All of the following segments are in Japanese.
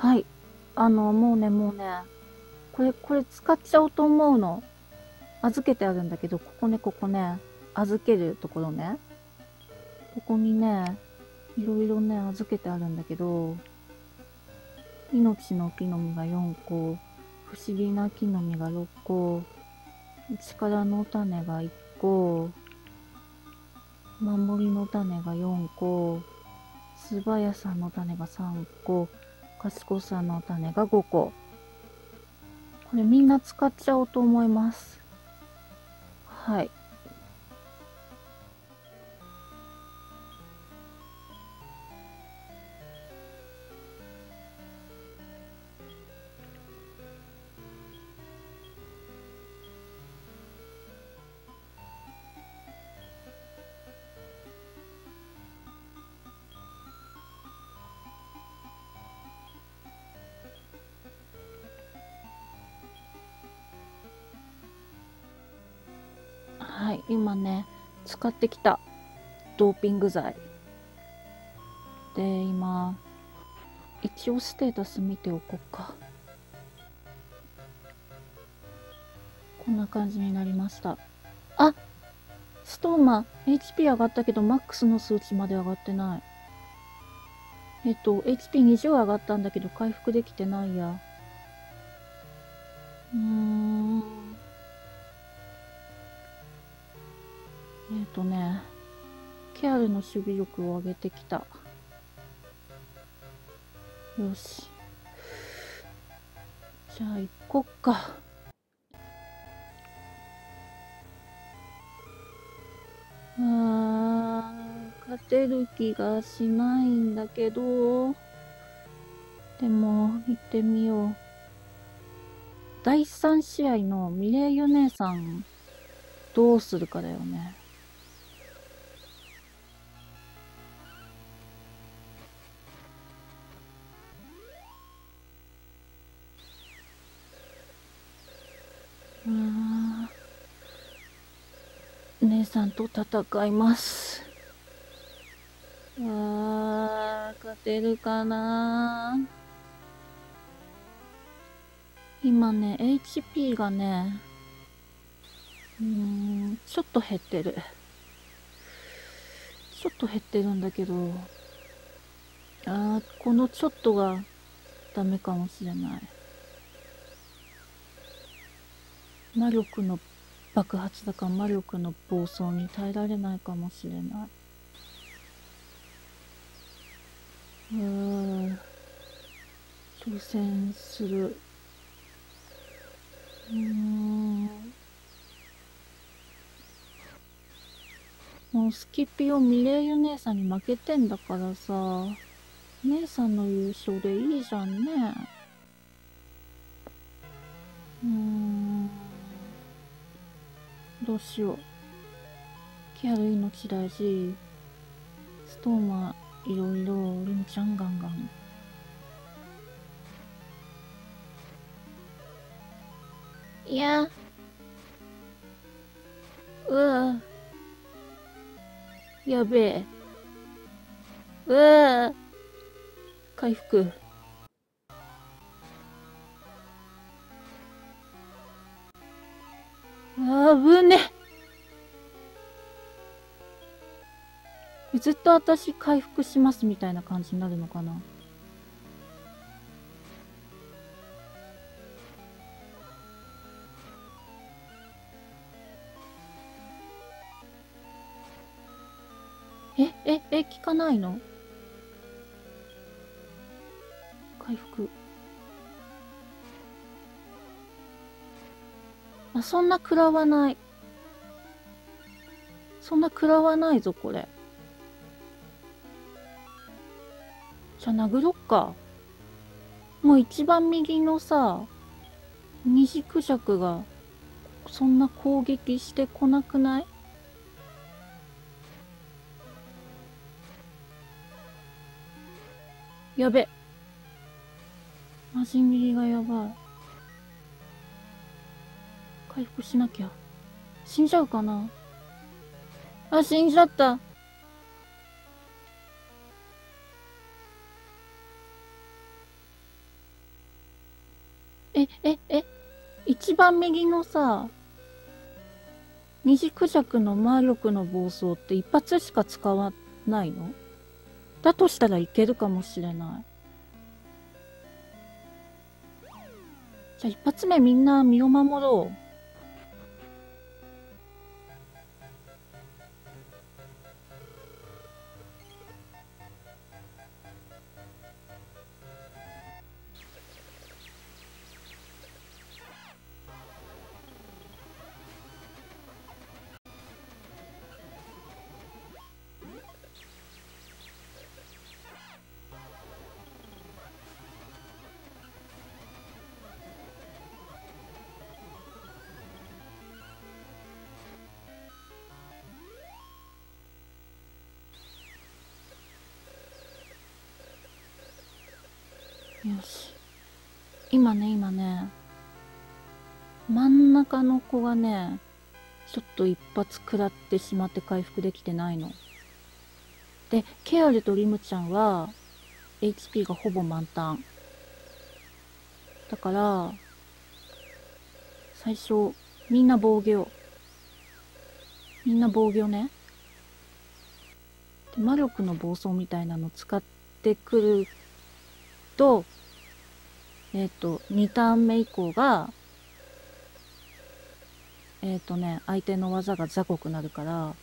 はい。あの、もうね、もうね、これ、これ使っちゃおうと思うの。預けてあるんだけど、ここね、ここね、預けるところね。ここにね、いろいろね、預けてあるんだけど、命の木の実が4個、不思議な木の実が6個、力の種が1個、守りの種が4個、素早さの種が3個、賢さの種が5個。これみんな使っちゃおうと思います。はい。今ね、使ってきたドーピング剤。で、今、一応ステータス見ておこうか。こんな感じになりました。あストーマ、HP 上がったけど、マックスの数値まで上がってない。えっと、HP20 上がったんだけど、回復できてないや。うーん。えっ、ー、とね、ケアルの守備力を上げてきた。よし。じゃあ行こっか。あー、勝てる気がしないんだけど。でも、行ってみよう。第3試合のミレイユ姉さん、どうするかだよね。姉さんと戦います。あー、勝てるかな今ね、HP がね、うん、ちょっと減ってる。ちょっと減ってるんだけど、あー、このちょっとがダメかもしれない。魔力の爆発だか魔力の暴走に耐えられないかもしれない。うん。挑戦する。うん。もうスキピオミレイユ姉さんに負けてんだからさ、姉さんの優勝でいいじゃんね。どうしよう。ケアル命大事。ストーマいろいろ、リンちゃんガンガン。いや。うわ。やべえ。うわ。回復。あぶねずっと私回復しますみたいな感じになるのかな？え、え、え、効かないの？あ、そんな食らわない。そんな食らわないぞ、これ。じゃあ殴ろっか。もう一番右のさ、二軸尺が、そんな攻撃してこなくない？やべ。マジミリがやばい。回復しなきゃ。死んじゃうかなあ、死んじゃった。え、え、え、一番右のさ、二次クジャクの魔力の暴走って一発しか使わないの？だとしたらいけるかもしれない。じゃあ一発目みんな身を守ろう。よし。今ね、今ね、真ん中の子がね、ちょっと一発食らってしまって回復できてないの。で、ケアルとリムちゃんは、HP がほぼ満タン。だから、最初、みんな防御。みんな防御ね。で、魔力の暴走みたいなの使ってくると、えっ、ー、と、2ターン目以降が、えっ、ー、とね、相手の技が雑魚くなるから、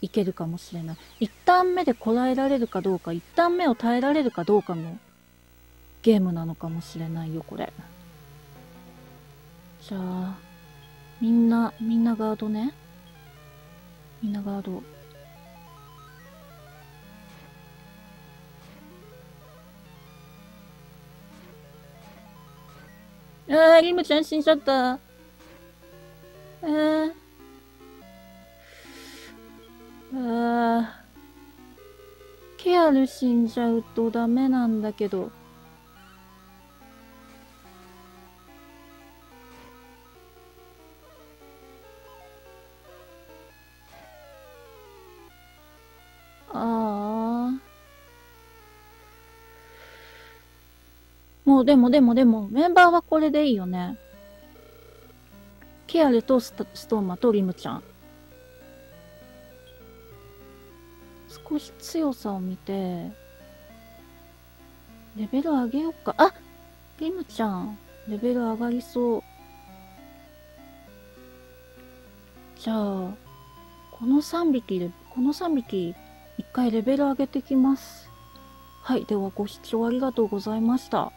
いけるかもしれない。1ターン目でこらえられるかどうか、1ターン目を耐えられるかどうかのゲームなのかもしれないよ、これ。じゃあ、みんな、みんなガードね。みんなガード。あー、リムちゃん死んじゃった。えー。あー。ケアル死んじゃうとダメなんだけど。もうでもでもでも、メンバーはこれでいいよね。ケアルとストーマとリムちゃん。少し強さを見て、レベル上げようか。あリムちゃん、レベル上がりそう。じゃあ、この3匹で、この3匹、一回レベル上げてきます。はい。では、ご視聴ありがとうございました。